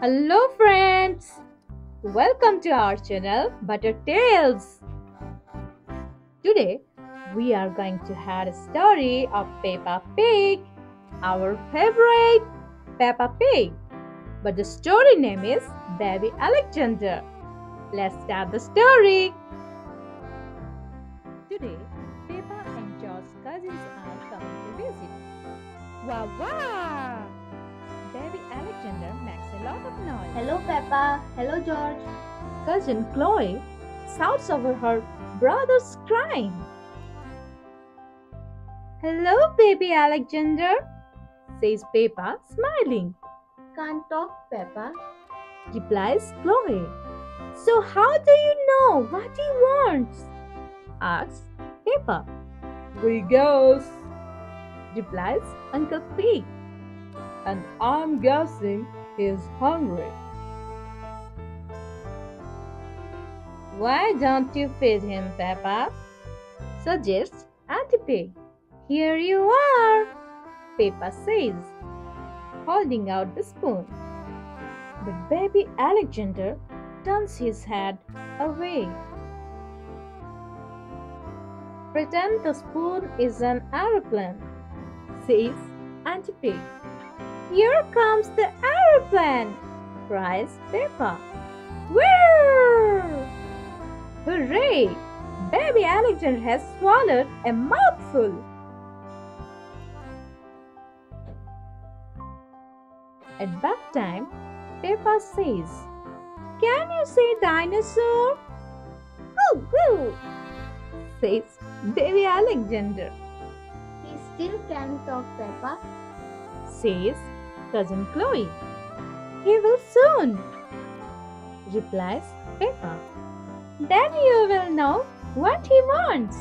Hello friends! Welcome to our channel Butter Tales. Today we are going to have a story of Peppa Pig, our favorite Peppa Pig. But the story name is Baby Alexander. Let's start the story. Today Peppa and George's cousins are coming to visit. Wow wow! Hello, Peppa. Hello, George. Cousin Chloe shouts over her brother's crying. Hello, baby Alexander, says Peppa, smiling. Can't talk, Peppa. Replies Chloe. So, how do you know what he wants? asks Peppa. We guess, replies Uncle Pig. And I'm guessing he's hungry. Why don't you feed him, Peppa? suggests Auntie Pig. Here you are, Peppa says, holding out the spoon. But baby Alexander turns his head away. Pretend the spoon is an aeroplane, says Auntie Pig. Here comes the aeroplane, cries Peppa. Hooray! Baby Alexander has swallowed a mouthful. At bath time, Peppa says, Can you say dinosaur? Oh, woo woo! says baby Alexander. He still can't talk, Peppa. says cousin Chloe. He will soon, replies Peppa. Then you will know what he wants.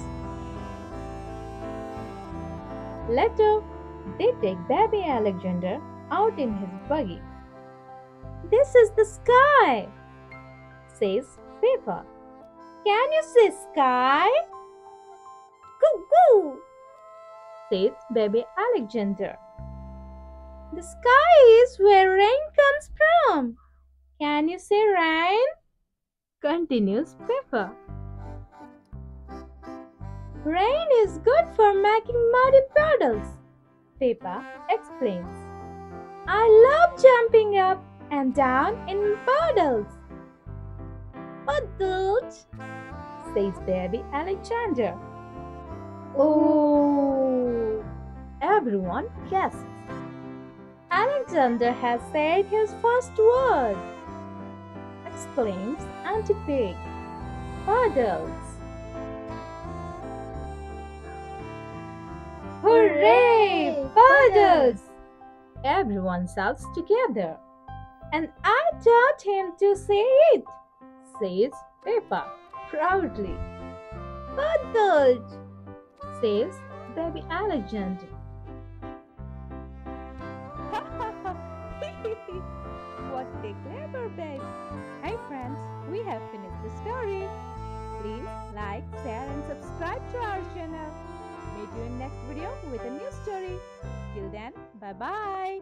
Later, they take baby Alexander out in his buggy. This is the sky, says Peppa. Can you see sky? Goo goo, says baby Alexander. The sky is where rain comes from. Can you say rain? Continues Peppa. Rain is good for making muddy puddles, Peppa explains. I love jumping up and down in puddles. Puddles, says baby Alexander. Oh, everyone gasps. Alexander has said his first word, exclaims Auntie Pig. Puddles. Hooray! Puddles! Everyone shouts together. And I taught him to say it, says Peppa proudly. Puddles! says baby Alexander. what a clever baby! like, share and subscribe to our channel. Meet you in next video with a new story. Till then, bye-bye.